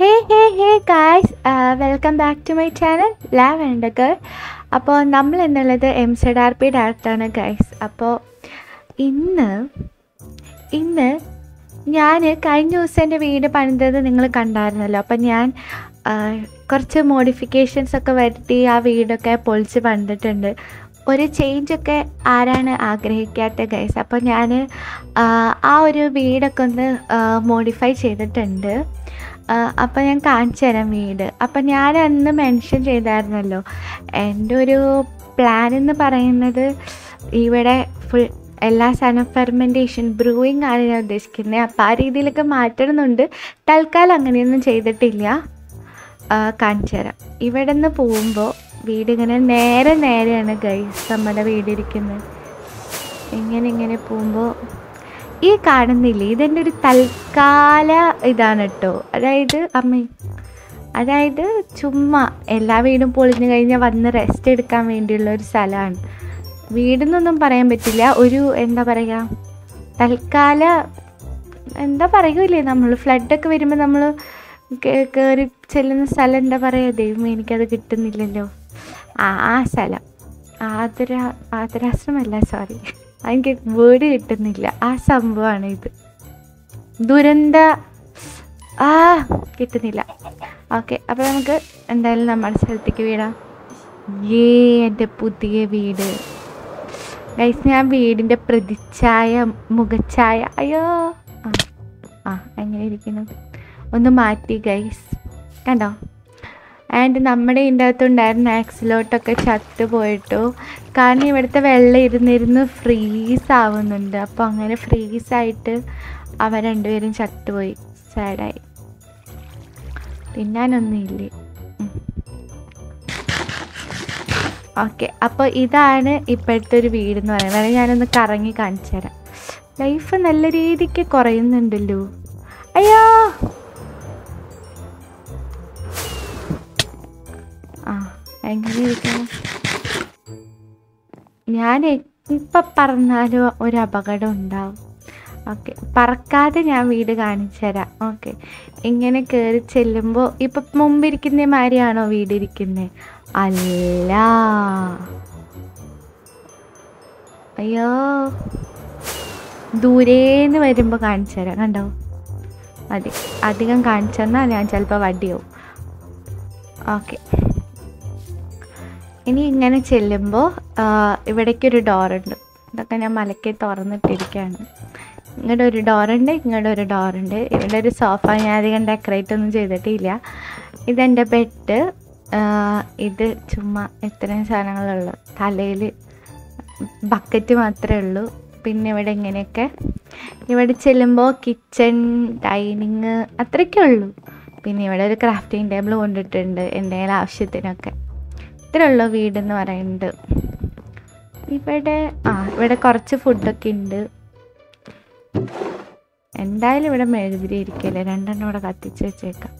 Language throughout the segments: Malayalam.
Hey hey hey guys welcome back to my channel love and girl അപ്പോൾ നമ്മൾ എന്നുള്ളത് എം സെഡ് ആർ പി ഡയറക്ടറാണ് ഗൈസ് അപ്പോൾ ഇന്ന് ഇന്ന് ഞാൻ കഴിഞ്ഞ ദിവസം എന്റെ വീട് പണിതത് നിങ്ങൾ കണ്ടായിരുന്നല്ലോ. അപ്പം ഞാൻ കുറച്ച് മോഡിഫിക്കേഷൻസ് ഒക്കെ വരുത്തി ആ വീടൊക്കെ പൊളിച്ച് പണിതിട്ടുണ്ട്. ഒരു ചേഞ്ചൊക്കെ ആരാണ് ആഗ്രഹിക്കാത്ത ഗൈസ് അപ്പോൾ ഞാൻ ആ ഒരു വീടൊക്കെ ഒന്ന് മോഡിഫൈ ചെയ്തിട്ടുണ്ട്. അപ്പോൾ ഞാൻ കാണിച്ചു തരാം വീട്. അപ്പം ഞാൻ അന്ന് മെൻഷൻ ചെയ്തായിരുന്നല്ലോ എന്റെ ഒരു പ്ലാൻ എന്ന് പറയുന്നത് ഇവിടെ ഫുൾ എല്ലാ സാധനം ഫെർമെന്റേഷൻ ബ്രൂയിങ് ആണ് ഞാൻ ഉദ്ദേശിക്കുന്നത് അപ്പോൾ ആ രീതിയിലൊക്കെ മാറ്റണമെന്നുണ്ട്. തൽക്കാലം അങ്ങനെയൊന്നും ചെയ്തിട്ടില്ല. കാണിച്ചു തരാം. ഇവിടെ നിന്ന് പോകുമ്പോൾ വീട് ഇങ്ങനെ നേരെ നേരെയാണ് ഗൈസ് നമ്മുടെ വീടിരിക്കുന്നത് ഇങ്ങനെ ഇങ്ങനെ പോകുമ്പോൾ ഈ കാണുന്നില്ലേ? ഇതെന്റെ ഒരു തൽക്കാല ഇതാണ് കേട്ടോ അതായത് അമ്മ അതായത് ചുമ്മാ എല്ലാ വീടും പൊളിഞ്ഞു കഴിഞ്ഞാൽ വന്ന് റെസ്റ്റ് എടുക്കാൻ വേണ്ടിയുള്ള ഒരു സ്ഥലമാണ് വീടെന്നൊന്നും പറയാൻ പറ്റില്ല. ഒരു എന്താ പറയുക തൽക്കാല എന്താ പറയൂലേ നമ്മൾ ഫ്ലഡൊക്കെ വരുമ്പോൾ നമ്മൾ കയറി ചെല്ലുന്ന സ്ഥലം എന്താ പറയുക ദൈവം എനിക്കത് കിട്ടുന്നില്ലല്ലോ. ആ ആ സ്ഥലം. ആദര ആതുരാശ്രമല്ല സോറി എനിക്ക് വേർഡ് കിട്ടുന്നില്ല. ആ സംഭവമാണ് ഇത്. ദുരന്ത ആ കിട്ടുന്നില്ല. ഓക്കെ അപ്പോൾ നമുക്ക് എന്തായാലും നമ്മുടെ സ്ഥലത്തേക്ക് വീടാം ഏ എന്റെ പുതിയ വീട്. ഗൈസ് ഞാൻ വീടിന്റെ പ്രതിച്ഛായ മുഖച്ഛായ. അയ്യോ. ആ ആ എങ്ങനെ ഇരിക്കുന്നു? ഒന്ന് മാറ്റി ഗൈസ് കണ്ടോ? ആൻഡ് നമ്മുടെ ഇതിന്റെ അകത്തുണ്ടായിരുന്ന ആക്സിലോട്ടൊക്കെ ചത്തു പോയിട്ടു കാരണം ഇവിടുത്തെ വെള്ളം ഇരുന്നിരുന്ന് ഫ്രീസ് ആവുന്നുണ്ട്. അപ്പോൾ അങ്ങനെ ഫ്രീസായിട്ട് അവ രണ്ടുപേരും ചത്തുപോയി. സാഡായി തിന്നാനൊന്നുമില്ലേ? ഓക്കെ അപ്പോൾ ഇതാണ് ഇപ്പോഴത്തെ ഒരു വീട് എന്ന് പറയുന്നത് ഞാനൊന്ന് കറങ്ങി കാണിച്ചു തരാം ലൈഫ് നല്ല രീതിക്ക് കുറയുന്നുണ്ടല്ലോ. അയ്യോ! ആ ഞാൻ ഇപ്പം പറഞ്ഞാലും ഒരു അപകടം ഉണ്ടാവും. ഓക്കെ പറക്കാതെ ഞാൻ വീട് കാണിച്ചു തരാം ഓക്കെ ഇങ്ങനെ കയറി ചെല്ലുമ്പോൾ ഇപ്പം മുമ്പിരിക്കുന്ന മാതിരിയാണോ വീടിരിക്കുന്നത് അല്ല. അയ്യോ ദൂരേന്ന് വരുമ്പോൾ കാണിച്ചു തരാം കണ്ടോ? അതെ അധികം കാണിച്ചു തന്നാൽ ഞാൻ ചിലപ്പോൾ വടിയാവും. ഓക്കെ. ഇനി ഇങ്ങനെ ചെല്ലുമ്പോൾ ഇവിടേക്കൊരു ഡോറുണ്ട്. ഇതൊക്കെ ഞാൻ മലക്കി തുറന്നിട്ടിരിക്കുകയാണ് ഇങ്ങോട്ട് ഒരു ഡോറുണ്ട് ഇങ്ങോട്ട് ഒരു ഡോറുണ്ട്. ഇവിടെ ഒരു സോഫ ഞാൻ അധികം ഡെക്കറേറ്റ് ഒന്നും ചെയ്തിട്ടില്ല. ഇതെന്റെ ബെഡ് ഇത് ചുമ്മാ ഇത്രയും സാധനങ്ങളുള്ളു. തലയിൽ ബക്കറ്റ് മാത്രമേ ഉള്ളൂ. പിന്നെ ഇവിടെ ഇങ്ങനെയൊക്കെ. ഇവിടെ ചെല്ലുമ്പോൾ കിച്ചൺ ഡൈനിങ് അത്രയ്ക്കേ ഉള്ളൂ. പിന്നെ ഇവിടെ ഒരു ക്രാഫ്റ്റിംഗ് ടേബിൾ കൊണ്ടിട്ടുണ്ട്. എന്തെങ്കിലും ആവശ്യത്തിനൊക്കെ. വീട് വീടെന്ന് പറയുന്നത്. ഇവിടെ ആ ഇവിടെ കുറച്ച് ഫുഡൊക്കെ ഉണ്ട്. എന്തായാലും ഇവിടെ മെഴുതിരി ഇരിക്കല്ലേ രണ്ടെണ്ണം ഇവിടെ കത്തിച്ച് വെച്ചേക്കാം.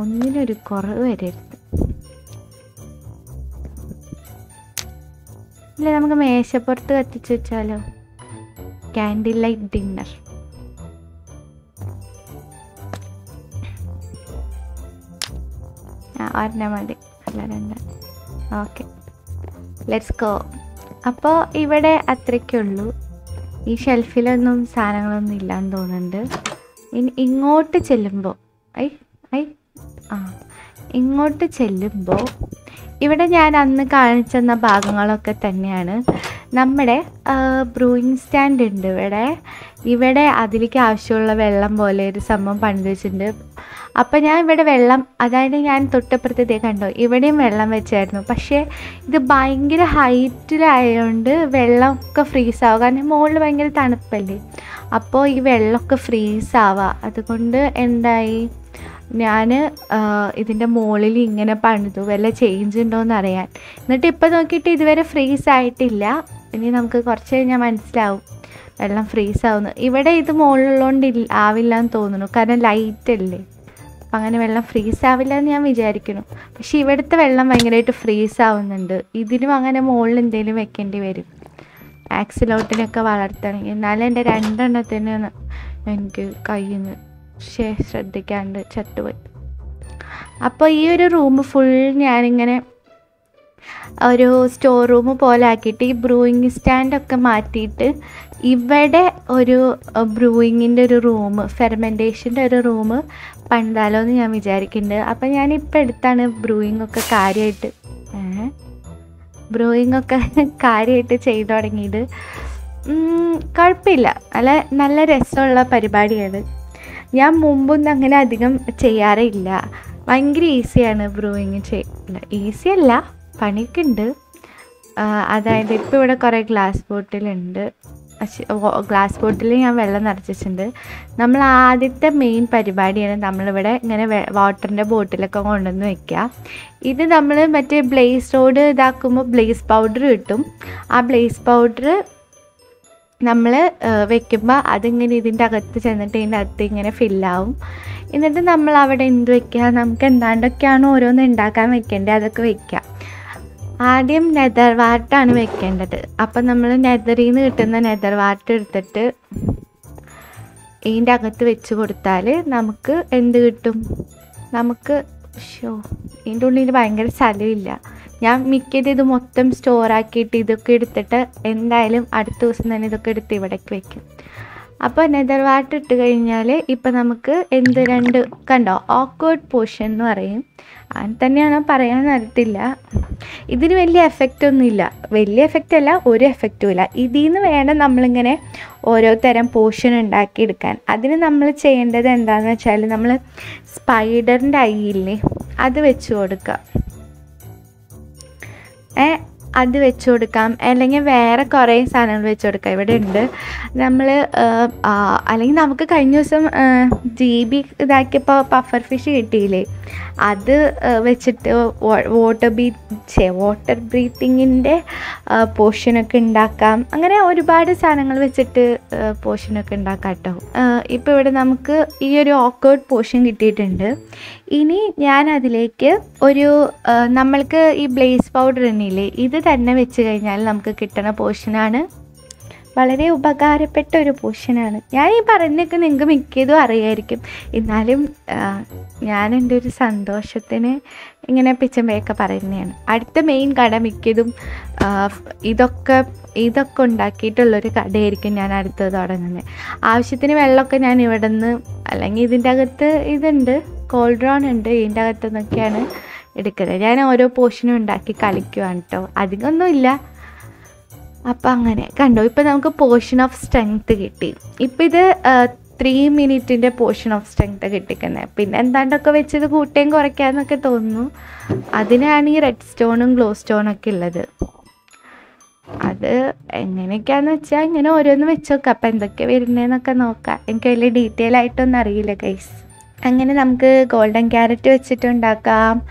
ഒന്നിനൊരു കുറവ് വരരുത്. ഇല്ല നമുക്ക് മേശപ്പുറത്ത് കത്തിച്ച് വെച്ചാലോ? ക്യാൻഡിൽ ലൈറ്റ് ഡിന്നർ ആ ഒരെണ്ണം മതി. അല്ല രണ്ട് ഓക്കെ. ലെറ്റ്സ് ഗോ അപ്പോൾ ഇവിടെ അത്രയ്ക്കുള്ളൂ. ഈ ഷെൽഫിലൊന്നും സാധനങ്ങളൊന്നും ഇല്ലാന്ന് തോന്നുന്നുണ്ട്. ഇനി ഇങ്ങോട്ട് ചെല്ലുമ്പോൾ ഐ ഐ ആ ഇങ്ങോട്ട് ചെല്ലുമ്പോൾ ഇവിടെ ഞാൻ അന്ന് കാണിച്ചെന്ന ഭാഗങ്ങളൊക്കെ തന്നെയാണ്. നമ്മുടെ ബ്രൂയിങ് സ്റ്റാൻഡ് ഉണ്ട് ഇവിടെ. ഇവിടെ അതിലേക്ക് ആവശ്യമുള്ള വെള്ളം പോലെ ഒരു സംഭവം പണിത് വെച്ചിട്ടുണ്ട്. അപ്പം ഞാൻ ഇവിടെ വെള്ളം അതായത് ഞാൻ തൊട്ടപ്പുറത്തേ കണ്ടോ ഇവിടെയും വെള്ളം വെച്ചായിരുന്നു. പക്ഷേ ഇത് ഭയങ്കര ഹൈറ്റിലായതുകൊണ്ട് വെള്ളമൊക്കെ ഫ്രീസ് ആവുക കാരണം മുകളിൽ ഭയങ്കര തണുപ്പല്ലേ? അപ്പോൾ ഈ വെള്ളമൊക്കെ ഫ്രീസ് അതുകൊണ്ട് എന്തായി? ഞാൻ ഇതിന്റെ മുകളിൽ ഇങ്ങനെ പണിതു. വല്ല ചേഞ്ച് ഉണ്ടോയെന്ന് അറിയാൻ എന്നിട്ട് ഇപ്പോൾ നോക്കിയിട്ട് ഇതുവരെ ഫ്രീസ് ആയിട്ടില്ല. ഇനി നമുക്ക് കുറച്ച് കഴിഞ്ഞാൽ മനസ്സിലാവും. വെള്ളം ഫ്രീസ് ആവുന്നു. ഇവിടെ ഇത് മുകളിലുള്ളതുകൊണ്ട് ആവില്ല എന്ന് തോന്നുന്നു. കാരണം ലൈറ്റ് അല്ലേ. അപ്പം അങ്ങനെ വെള്ളം ഫ്രീസ് ആവില്ല എന്ന് ഞാൻ വിചാരിക്കുന്നു. പക്ഷേ ഇവിടുത്തെ വെള്ളം ഭയങ്കരമായിട്ട് ഫ്രീസ് ആവുന്നുണ്ട്. ഇതിനും അങ്ങനെ മുകളിൽ എന്തെങ്കിലും വെക്കേണ്ടി വരും. ആക്സിലോട്ടിനൊക്കെ വളർത്തണമെങ്കിൽ എന്നാലും എന്റെ രണ്ടെണ്ണത്തിന് എനിക്ക് കയ്യിൽ നിന്ന് ശേ ശ്രദ്ധിക്കാണ്ട് ചത്തുപോയി. അപ്പോൾ ഈ ഒരു റൂം ഫുൾ ഞാനിങ്ങനെ ഒരു സ്റ്റോർ റൂം പോലെ ആക്കിയിട്ട് ഈ ബ്രൂയിങ് സ്റ്റാൻഡൊക്കെ മാറ്റിയിട്ട് ഇവിടെ ഒരു ബ്രൂയിങ്ങിന്റെ ഒരു റൂം ഫെർമെന്റേഷന്റെ ഒരു റൂം പണിതാലോ എന്ന് ഞാൻ വിചാരിക്കുന്നുണ്ട് അപ്പം ഞാനിപ്പോൾ എടുത്താണ് ബ്രൂയിങ് ഒക്കെ കാര്യമായിട്ട് ബ്രൂയിങ് ഒക്കെ കാര്യമായിട്ട് ചെയ്തു തുടങ്ങിയത് കുഴപ്പമില്ല. അല്ല നല്ല രസമുള്ള പരിപാടിയാണ്. ഞാൻ മുമ്പൊന്നും അങ്ങനെ അധികം ചെയ്യാറില്ല ഭയങ്കര ഈസിയാണ് ബ്രൂയിങ് ചെയ്യുന്നത് ഈസി അല്ല പണിക്കുണ്ട് അതായത് ഇപ്പോൾ ഇവിടെ കുറേ ഗ്ലാസ് ബോട്ടിലുണ്ട് ഗ്ലാസ് ബോട്ടിൽ ഞാൻ വെള്ളം നിറച്ചിട്ടുണ്ട്. നമ്മൾ ആദ്യത്തെ മെയിൻ പരിപാടിയാണ് നമ്മളിവിടെ ഇങ്ങനെ വാട്ടറിന്റെ ബോട്ടിലൊക്കെ കൊണ്ടുവന്ന് വെക്കുക. ഇത് നമ്മൾ മറ്റേ ബ്ലേസ് റോഡ് ഇതാക്കുമ്പോൾ ബ്ലേസ് പൗഡർ കിട്ടും. ആ ബ്ലേസ് പൗഡർ നമ്മൾ വെക്കുമ്പോൾ അതിങ്ങനെ ഇതിന്റെ അകത്ത് ചെന്നിട്ട് ഇതിന്റെ അകത്ത് ഇങ്ങനെ ഫില്ലാവും എന്നിട്ട് നമ്മൾ അവിടെ എന്ത് വെക്കുക? നമുക്ക് എന്താണ്ടൊക്കെയാണ് ഓരോന്ന് ഉണ്ടാക്കാൻ വെക്കേണ്ടത് അതൊക്കെ വെക്കുക. ആദ്യം നെതർ വാർട്ടാണ് വെക്കേണ്ടത്. അപ്പം നമ്മൾ നെതറിൽ നിന്ന് കിട്ടുന്ന നെതർ വാർട്ട് എടുത്തിട്ട് ഇതിന്റെ അകത്ത് വെച്ച് കൊടുത്താൽ നമുക്ക് എന്ത് കിട്ടും? നമുക്ക് ഷോ ഇതിന്റെ ഉള്ളിൽ ഭയങ്കര സ്ഥലമില്ല ഞാൻ മിക്കത് ഇത് മൊത്തം സ്റ്റോറാക്കിയിട്ട് ഇതൊക്കെ എടുത്തിട്ട് എന്തായാലും അടുത്ത ദിവസം തന്നെ ഇതൊക്കെ എടുത്ത് ഇവിടേക്ക് വെക്കും. അപ്പോൾ നെതർ വാട്ട് ഇട്ട് കഴിഞ്ഞാൽ ഇപ്പം നമുക്ക് എന്ത് രണ്ട് കണ്ടോ ഓക്വേർഡ് പോർഷൻ എന്ന് പറയും. അങ്ങനെ തന്നെയാണോ പറയാൻ അറിയത്തില്ല. ഇതിന് വലിയ എഫക്റ്റ് ഒന്നുമില്ല. വലിയ എഫക്റ്റ് അല്ല ഒരു എഫക്റ്റും ഇല്ല. ഇതിൽ നിന്ന് വേണം നമ്മളിങ്ങനെ ഓരോ തരം പോർഷൻ ഉണ്ടാക്കിയെടുക്കാൻ അതിന് നമ്മൾ ചെയ്യേണ്ടത് എന്താണെന്ന് വെച്ചാൽ നമ്മൾ സ്പൈഡറിന്റെ ഐയില്ലേ അത് വെച്ച് കൊടുക്കുക ഏ അത് വെച്ച് കൊടുക്കാം. അല്ലെങ്കിൽ വേറെ കുറേ സാധനങ്ങൾ വെച്ച് കൊടുക്കാം. ഇവിടെ ഉണ്ട്. നമ്മൾ അല്ലെങ്കിൽ നമുക്ക് കഴിഞ്ഞ ദിവസം ജി ബി ഇതാക്കിയപ്പോൾ പഫർ ഫിഷ് കിട്ടിയില്ലേ? അത് വെച്ചിട്ട് വാട്ടർ ബീ ചേ വാട്ടർ ബ്രീത്തിങ്ങിന്റെ പോഷനൊക്കെ ഉണ്ടാക്കാം. അങ്ങനെ ഒരുപാട് സാധനങ്ങൾ വെച്ചിട്ട് പോഷനൊക്കെ ഉണ്ടാക്കാം കേട്ടോ. ഇപ്പോൾ ഇവിടെ നമുക്ക് ഈ ഒരു ഓക്കേർഡ് പോഷൻ കിട്ടിയിട്ടുണ്ട്. ഇനി ഞാൻ അതിലേക്ക് ഒരു നമ്മൾക്ക് ഈ ബ്ലേസ് പൗഡർ തന്നെയില്ലേ ഇത് തന്നെ വെച്ച് കഴിഞ്ഞാൽ നമുക്ക് കിട്ടുന്ന പോഷനാണ്. വളരെ ഉപകാരപ്പെട്ട ഒരു പോഷനാണ്. ഞാൻ ഈ പറഞ്ഞൊക്കെ നിങ്ങൾക്ക് മിക്കതും അറിയായിരിക്കും. എന്നാലും ഞാൻ എന്റെ ഒരു സന്തോഷത്തിന് ഇങ്ങനെ പിച്ചമ്പയൊക്കെ പറയുന്നതാണ്. അടുത്ത മെയിൻ കട മിക്കതും ഇതൊക്കെ ഇതൊക്കെ ഉണ്ടാക്കിയിട്ടുള്ളൊരു കടയായിരിക്കും ഞാൻ അടുത്ത് തുടങ്ങുന്നത്. ആവശ്യത്തിന് വെള്ളമൊക്കെ ഞാൻ ഇവിടെ നിന്ന് അല്ലെങ്കിൽ ഇതിന്റെ അകത്ത് ഇതുണ്ട്. കോൾഡ് ഡ്രോൺ ഉണ്ട് ഇതിന്റെ അകത്തുനിന്നൊക്കെയാണ് എടുക്കുന്നത്. ഞാൻ ഓരോ പോർഷനും ഉണ്ടാക്കി കളിക്കുവാണ് കേട്ടോ അധികമൊന്നും ഇല്ല അപ്പം അങ്ങനെ കണ്ടോ? ഇപ്പം നമുക്ക് പോർഷൻ ഓഫ് സ്ട്രെങ്ത് കിട്ടി. ഇപ്പം ഇത് ത്രീ മിനിറ്റിന്റെ പോർഷൻ ഓഫ് സ്ട്രെങ്ത് കിട്ടിക്കുന്നത് പിന്നെ എന്താണ്ടൊക്കെ വെച്ചത് കൂട്ടുകയും കുറയ്ക്കാമെന്നൊക്കെ തോന്നുന്നു. അതിനാണ് ഈ റെഡ് സ്റ്റോണും ഗ്ലോ സ്റ്റോണും ഒക്കെ ഉള്ളത്. അത് എങ്ങനെയൊക്കെയാന്ന് വെച്ചാൽ ഇങ്ങനെ ഓരോന്ന് വെച്ച് നോക്കാം അപ്പം എന്തൊക്കെ വരുന്നതെന്നൊക്കെ നോക്കാം. എനിക്ക് വലിയ ഡീറ്റെയിൽ ആയിട്ടൊന്നും അറിയില്ല ഗൈസ് അങ്ങനെ നമുക്ക് ഗോൾഡൻ ക്യാരറ്റ് വെച്ചിട്ടുണ്ടാക്കാം.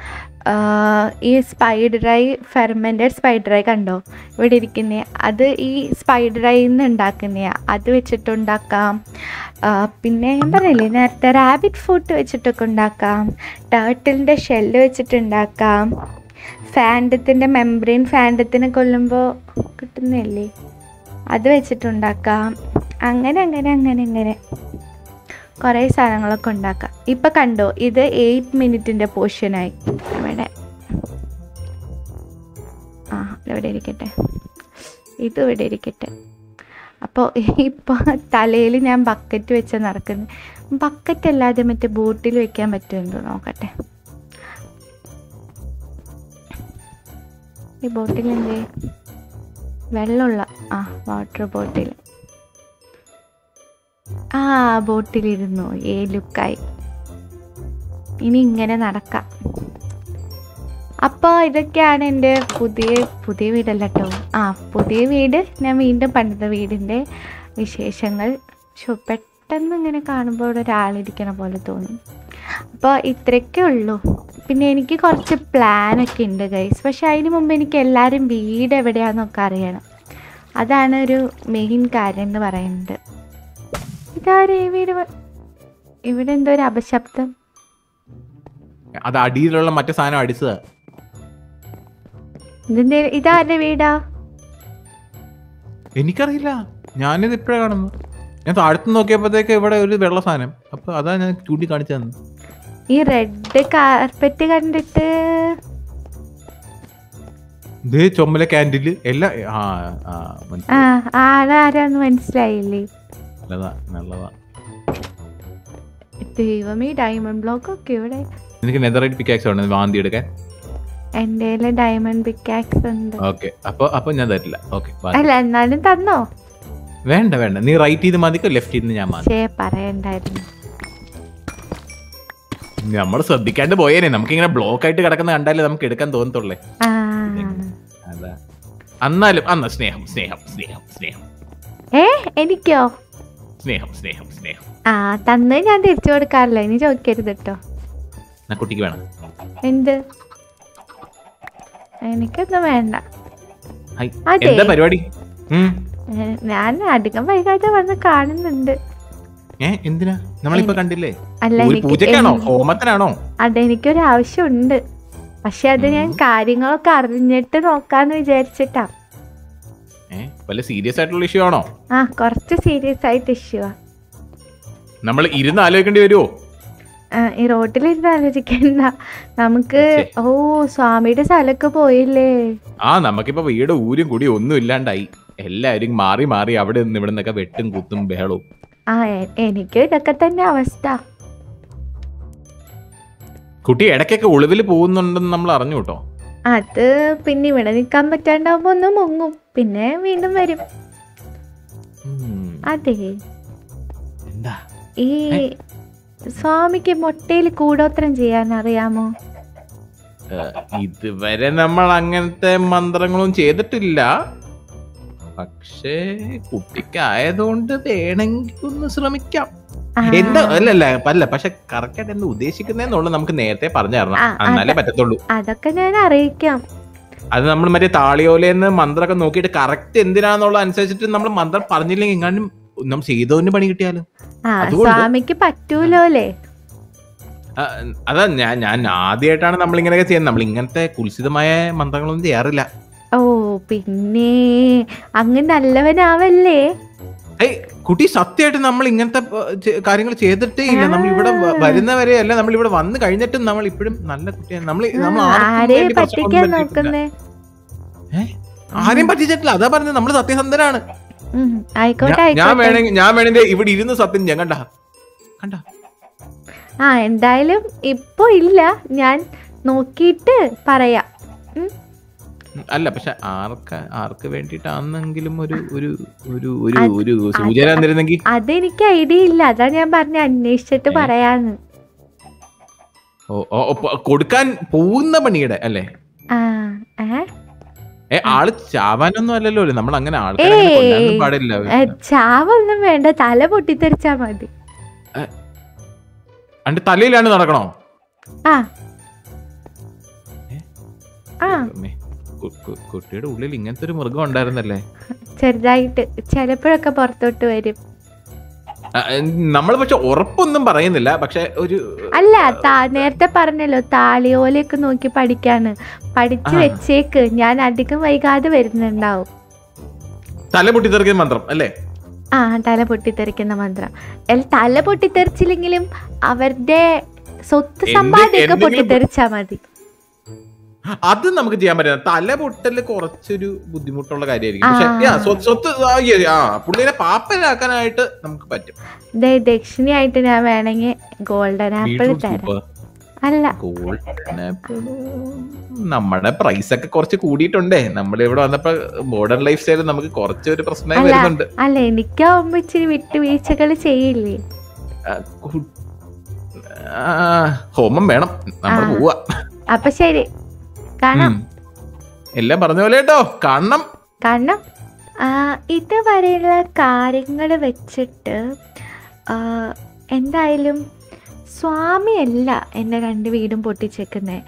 ഈ spiced dry fermented spiced dry കണ്ടോ? ഇവിടെ ഇരിക്കുന്ന. അത് ഈ സ്പൈഡ് ഡ്രൈയിൽ നിന്ന് ഉണ്ടാക്കുന്നതാണ് അത് വെച്ചിട്ടുണ്ടാക്കാം. പിന്നെ ഞാൻ പറഞ്ഞില്ലേ നേരത്തെ റാബിറ്റ് ഫുഡ് വെച്ചിട്ടൊക്കെ ഉണ്ടാക്കാം. ടേർട്ടിലിന്റെ ഷെല്ല് വെച്ചിട്ടുണ്ടാക്കാം. ഫാൻഡത്തിന്റെ മെംബ്രെയിൻ ഫാൻഡത്തിനെ കൊല്ലുമ്പോൾ കിട്ടുന്നില്ലേ അത് വെച്ചിട്ടുണ്ടാക്കാം. അങ്ങനെ അങ്ങനെ അങ്ങനെ അങ്ങനെ. കുറേ സാധനങ്ങളൊക്കെ ഉണ്ടാക്കാം. ഇപ്പം കണ്ടോ ഇത് എയ്റ്റ് മിനിറ്റിന്റെ പോർഷനായി ഇവിടെ. ആ ഇവിടെ ഇരിക്കട്ടെ. ഇത് ഇവിടെ ഇരിക്കട്ടെ. അപ്പോൾ ഇപ്പോൾ തലയിൽ ഞാൻ ബക്കറ്റ് വെച്ച് നടക്കുന്നത് ബക്കറ്റ് അല്ലാതെ മറ്റേ ബോട്ടിൽ വെക്കാൻ പറ്റുമെന്ന് നോക്കട്ടെ. ഈ ബോട്ടിൽ എന്തേ വെള്ളമുള്ള ആ വാട്ടർ ബോട്ടിൽ ബോട്ടിലിരുന്നു. ഏ ലുക്കായി. ഇനി ഇങ്ങനെ നടക്കാം. അപ്പോൾ ഇതൊക്കെയാണ് എന്റെ പുതിയ പുതിയ വീടല്ല കേട്ടോ ആ പുതിയ വീട്. ഞാൻ വീണ്ടും പണ്ടത്തെ വീടിന്റെ വിശേഷങ്ങൾ. പെട്ടെന്ന് ഇങ്ങനെ കാണുമ്പോൾ ഒരാളിരിക്കണ പോലെ തോന്നും. അപ്പോൾ ഇത്രയൊക്കെ ഉള്ളൂ. പിന്നെ എനിക്ക് കുറച്ച് പ്ലാനൊക്കെ ഉണ്ട് ഗൈസ് പക്ഷേ അതിന് മുമ്പ് എനിക്ക് എല്ലാവരും വീട് എവിടെയാണെന്നൊക്കെ അറിയണം. അതാണ് ഒരു മെയിൻ കാര്യം എന്ന് പറയുന്നത്. ഇതാരേ വീട്? ഇവിടെ എന്തോ ഒരു അപശബ്ദം. അത് അടിയിലുള്ള മറ്റേ സാധനം അടിച്ചത്. ഇതാരുടെ വീടാ? എനിക്കറിയില്ല. ഞാനിത് ഇപ്പഴേ കാണുന്നു ഞാൻ താഴത്ത് നോക്കിയപ്പോഴത്തേക്ക് ഇവിടെ ഒരു വെള്ള സാധനം. അപ്പൊ അതാ ഞാൻ ചൂണ്ടി കാണിച്ചു തന്നു ഈ റെഡ് കാർപ്പറ്റ് കണ്ടിട്ട്. ഇത് ചുമല കാൻഡിൽ എല്ലാം ആ മനസ്സിലായി. മനസ്സിലായില്ലേ? നല്ലതാ നല്ലതാ. ദൈവമേ ഡയമണ്ട് ബ്ലോക്ക് ഒക്കെ ഇവിടെ. എനിക്ക് നെതറൈറ്റ് പിക്കാക്സ് വേണം? വാന്തി എടുക്കാൻ? എന്റെ ഡയമണ്ട് പിക്കാക്സ് ഉണ്ട്. ഓക്കെ അപ്പൊ അപ്പൊ ഞാൻ തരില്ല. ഓക്കെ അല്ല എന്നാലും തന്നോ? വേണ്ട വേണ്ട. നീ റൈറ്റ് ചെയ്ത് മതിക്കോ ലെഫ്റ്റ് ചെയ്ത് ഞാൻ മതി. പറയണ്ടായിരുന്നു. നമ്മൾ ശ്രദ്ധിക്കാണ്ട് പോയേനെ. നമുക്ക് ഇങ്ങനെ ബ്ലോക്ക് ആയിട്ട് കിടക്കുന്ന കണ്ടാലേ നമുക്ക് എടുക്കാൻ തോന്നത്തുള്ളേ. എന്നാലും അന്ന സ്നേഹം സ്നേഹം സ്നേഹം സ്നേഹം. ഏ എനിക്കോ? സ്നേഹം സ്നേഹം സ്നേഹം. ആ തന്ന് ഞാൻ തിരിച്ചു കൊടുക്കാറില്ല. ഇനി ചോദിക്കരുത് കേട്ടോ കുട്ടിക്ക് വേണം. എന്ത്? എനിക്കൊന്നും വേണ്ട. അതെ. എന്താ പരിപാടി? ഞാൻ അധികം വൈകാതെ വന്ന് കാണുന്നുണ്ട്. എന്തിനാ? നമ്മളിപ്പോ കണ്ടില്ലേ? പൂജക്കാണോ ഹോമത്തിനാണോ? അതെനിക്കൊരു ആവശ്യമുണ്ട് പക്ഷെ അത് ഞാൻ കാര്യങ്ങളൊക്കെ അറിഞ്ഞിട്ട് നോക്കാന്ന് വിചാരിച്ചിട്ടാ. വല്ല സീരിയസ് ആയിട്ടുള്ള ഇഷ്യൂ ആണോ? ആ കുറച്ച് സീരിയസ് ആയിട്ട് ഇഷ്യൂവാ നമ്മൾ ഇരുന്ന് ആലോചിക്കേണ്ടി വരുമോ ഈ റോട്ടിലിരുന്ന് ആലോചിക്കണ്ട. നമുക്ക് ഓ സ്വാമിയുടെ സ്ഥലമൊക്കെ പോയില്ലേ? ആ നമുക്കിപ്പോ വീട് ഊരും കൂടി ഒന്നും ഇല്ലാണ്ടായി. എല്ലാവരും മാറി മാറി അവിടെ നിന്ന് ഇവിടെ നിന്നൊക്കെ വെട്ടും കുത്തും ബഹളവും. ആ എനിക്ക് ഇതൊക്കെ തന്നെ അവസ്ഥ. കുട്ടി ഇടയ്ക്കൊക്കെ ഒളിവിൽ പോകുന്നുണ്ടെന്ന് നമ്മൾ അറിഞ്ഞു കേട്ടോ. അത് പിന്നെ ഇവിടെ നിൽക്കാൻ പറ്റാണ്ടാവുമ്പോ ഒന്ന് മുങ്ങും. പിന്നെ വീണ്ടും വരും. അതെ. ഈ സ്വാമിക്ക് മുട്ടയിൽ കൂടോത്രം ചെയ്യാൻ അറിയാമോ ഇതുവരെ നമ്മൾ അങ്ങനത്തെ മന്ത്രങ്ങളും ചെയ്തിട്ടില്ല. പക്ഷേ കുട്ടിക്കായതുകൊണ്ട് വേണമെങ്കിൽ ഒന്ന് ശ്രമിക്കാം. എന്താ അല്ലല്ല അല്ല പക്ഷെ കറക്റ്റ് ആയിട്ട് എന്താ ഉദ്ദേശിക്കുന്നതെന്നുള്ളത് നമുക്ക് നേരത്തെ പറഞ്ഞു തരണം. എന്നാലേ പറ്റത്തുള്ളൂ. അതൊക്കെ ഞാൻ അറിയിക്കാം. അത് നമ്മൾ മറ്റേ താളിയോലെന്ന് മന്ത്രമൊക്കെ നോക്കിയിട്ട് കറക്റ്റ് എന്തിനാന്നുള്ള അനുസരിച്ചിട്ട് നമ്മൾ മന്ത്രം പറഞ്ഞില്ലെങ്കിൽ എങ്ങാനും നമ്മൾ ചെയ്തോന് പണി കിട്ടിയാലോ? സ്വാമിക്ക് പറ്റൂലോലേ അതാ ഞാൻ ഞാൻ ആദ്യമായിട്ടാണ് നമ്മൾ ഇങ്ങനെയൊക്കെ ചെയ്യുന്നത്. നമ്മൾ ഇങ്ങനത്തെ കുൽസിതമായ മന്ത്രങ്ങളൊന്നും ചെയ്യാറില്ല. ഓ പിന്നെ അങ്ങ് നല്ലവനാവല്ലേ? കുട്ടി സത്യമായിട്ട് നമ്മൾ ഇങ്ങനത്തെ കാര്യങ്ങൾ ചെയ്തിട്ടേ ഇല്ല. നമ്മൾ ഇവിടെ വരുന്നവരെ അല്ല നമ്മൾ ഇവിടെ വന്ന് കഴിഞ്ഞിട്ടും നമ്മൾ ഇപ്പോഴും നല്ല കുട്ടിയാണ് നമ്മൾ. ആരെയും പറ്റിച്ചിട്ടില്ല. അതാ പറഞ്ഞത്. നമ്മൾ സത്യസന്ധരാണ്. ഞാൻ- വേണമെങ്കിൽ ഞാൻ വേണമെങ്കിൽ ഇവിടെ ഇരുന്ന് സത്യം ഞാൻ കണ്ട? കണ്ട? ആ എന്തായാലും ഇപ്പൊ ഇല്ല. ഞാൻ നോക്കിയിട്ട് പറയാം. അല്ല പക്ഷെ ആർക്ക് ആർക്ക് വേണ്ടിട്ടാണെങ്കിലും ഒരു ഒരു ഒരു ഒരു ഒരു സൂചന തന്നിരുന്നെങ്കിൽ. അതെനിക്ക് ഐഡിയ ഇല്ല. അതാ ഞാൻ പറഞ്ഞ അന്വേഷിച്ചിട്ട്? പറയാന്ന്. കൊടുക്കാൻ പോകുന്ന പണിയുടെ അല്ലേ? ഏ? ആൾ ചാവാനൊന്നും അല്ലല്ലോ നമ്മൾ അങ്ങനെ ആൾക്കാരെ പാടില്ല. ചാവൊന്നും വേണ്ട. തല പൊട്ടിത്തെറിച്ചാ മതി. അന്റെ തലയിലാണ് നടക്കണോ? ആ? ആ. കുട്ടിയുടെ ഉള്ളിൽ ഇങ്ങനത്തെ ഒരു മൃഗം ഉണ്ടായിരുന്നല്ലേ? ചെറുതായിട്ട്. ചിലപ്പോഴൊക്കെ പുറത്തോട്ട് വരും. നമ്മൾ പക്ഷെ ഉറപ്പൊന്നും പറയുന്നില്ല. പക്ഷെ ഒരു അല്ല നേരത്തെ പറഞ്ഞല്ലോ താളിയോലയൊക്കെ നോക്കി പഠിക്കാന്ന് പഠിച്ചു വെച്ചേക്ക്. ഞാൻ അധികം വൈകാതെ വരുന്നുണ്ടാവും. തല പൊട്ടിത്തെറിക്കുന്ന മന്ത്രം അല്ലേ? ആ തല പൊട്ടിത്തെറിക്കുന്ന മന്ത്രം. തല പൊട്ടിത്തെറിച്ചില്ലെങ്കിലും അവരുടെ സ്വത്ത് സമ്പാദ്യമൊക്കെ പൊട്ടിത്തെറിച്ചാ മതി. അത് നമുക്ക് ചെയ്യാൻ പറ്റില്ല. തല പൊട്ടൽ കുറച്ചൊരു ബുദ്ധിമുട്ടുള്ള കാര്യമായിരിക്കും. പക്ഷെ ആ. സ്വത്ത് പുള്ളിനെ പാപ്പനാക്കാനായിട്ട് നമുക്ക് പറ്റും. ദക്ഷിണയായിട്ട് ഞാൻ വേണമെങ്കിൽ ഗോൾഡൻ ആപ്പിൾ തരാം. അല്ല. നമ്മുടെ പ്രൈസ് ഒക്കെ കുറച്ച് കൂടിയിട്ടുണ്ടേ. നമ്മൾ ഇവിടെ വന്നപ്പോ മോഡേൺ ലൈഫ് സ്റ്റൈൽ നമുക്ക് കുറച്ചൊരു പ്രശ്നമായി. വരുന്നുണ്ട്. അല്ല എനിക്കാവുമ്പോ ഇച്ചിരി വിട്ടുവീഴ്ചകൾ ചെയ്യില്ലേ? ഹോമം വേണം. നമ്മൾ പോവാ. അപ്പൊ ശരി. കാണാം. എല്ലാം പറഞ്ഞ പോലെ കേട്ടോ. കാണണം. കാരണം ഇതുവരെയുള്ള കാര്യങ്ങൾ വെച്ചിട്ട് എന്തായാലും സ്വാമിയല്ല എന്റെ രണ്ട് വീടും പൊട്ടിച്ചേക്കുന്നത്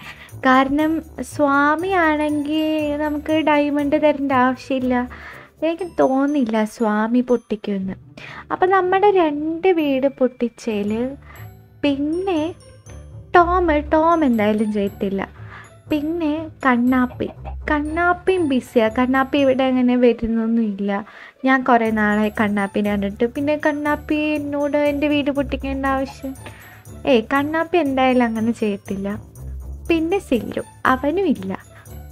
കാരണം സ്വാമിയാണെങ്കിൽ നമുക്ക് ഡയമണ്ട് തരേണ്ട ആവശ്യമില്ല. എനിക്ക് തോന്നില്ല സ്വാമി പൊട്ടിക്കുമെന്ന്. അപ്പം നമ്മുടെ രണ്ട് വീട് പൊട്ടിച്ചതിൽ പിന്നെ ടോം ടോം എന്തായാലും ചെയ്യത്തില്ല. പിന്നെ കണ്ണാപ്പി. കണ്ണാപ്പിയും ബിസിയാണ് കണ്ണാപ്പി ഇവിടെ അങ്ങനെ വരുന്നൊന്നുമില്ല. ഞാൻ കുറേ നാളായി കണ്ണാപ്പിനെ കണ്ടിട്ട്. പിന്നെ കണ്ണാപ്പി എന്നോട് എന്റെ വീട് പൊട്ടിക്കേണ്ട ആവശ്യം. ഏയ് കണ്ണാപ്പി എന്തായാലും അങ്ങനെ ചെയ്യത്തില്ല. പിന്നെ സില്ലു. അവനും ഇല്ല.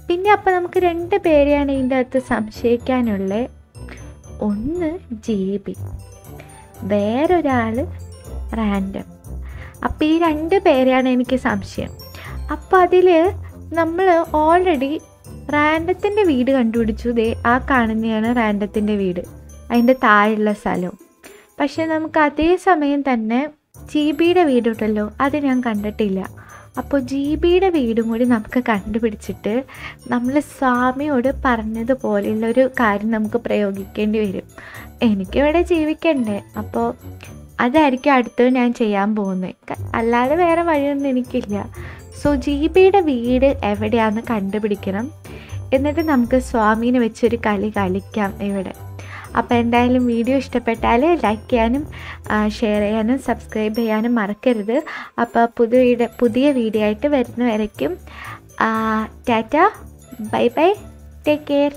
പിന്നെ അപ്പം നമുക്ക് രണ്ട് പേരെയാണ് ഇതിന്റെ അകത്ത് സംശയിക്കാനുള്ളത് ഒന്ന് ജേബി. വേറൊരാൾ റാൻഡം. അപ്പം ഈ രണ്ട് പേരെയാണ് എനിക്ക് സംശയം. അപ്പം അതിൽ നമ്മൾ ഓൾറെഡി റാൻഡത്തിന്റെ വീട് കണ്ടുപിടിച്ചു. ദേ ആ കാണുന്നതാണ് റാൻഡത്തിന്റെ വീട്. അതിന്റെ താഴെയുള്ള സ്ഥലവും പക്ഷെ നമുക്ക് അതേ സമയം തന്നെ ജി ബിയുടെ വീടുണ്ടല്ലോ അത് ഞാൻ കണ്ടിട്ടില്ല. അപ്പോൾ ജി ബിയുടെ വീടും കൂടി നമുക്ക് കണ്ടുപിടിച്ചിട്ട് നമ്മൾ സ്വാമിയോട് പറഞ്ഞതുപോലെയുള്ള ഒരു കാര്യം നമുക്ക് പ്രയോഗിക്കേണ്ടി വരും. എനിക്കിവിടെ ജീവിക്കണ്ടേ. അപ്പോൾ അതായിരിക്കും അടുത്തത് ഞാൻ ചെയ്യാൻ പോകുന്നത്. അല്ലാതെ വേറെ വഴിയൊന്നും എനിക്കില്ല. സോ ജീബിയുടെ വീട് എവിടെയാണെന്ന് കണ്ടുപിടിക്കണം. എന്നിട്ട് നമുക്ക് സ്വാമീനെ വെച്ചൊരു കളി കളിക്കാം ഇവിടെ. അപ്പോൾ എന്തായാലും വീഡിയോ ഇഷ്ടപ്പെട്ടാൽ ലൈക്ക് ചെയ്യാനും ഷെയർ ചെയ്യാനും സബ്സ്ക്രൈബ് ചെയ്യാനും മറക്കരുത്. അപ്പോൾ പുതിയ പുതിയ വീഡിയോ ആയിട്ട് വരുന്നവരേക്കും tata bye bye take care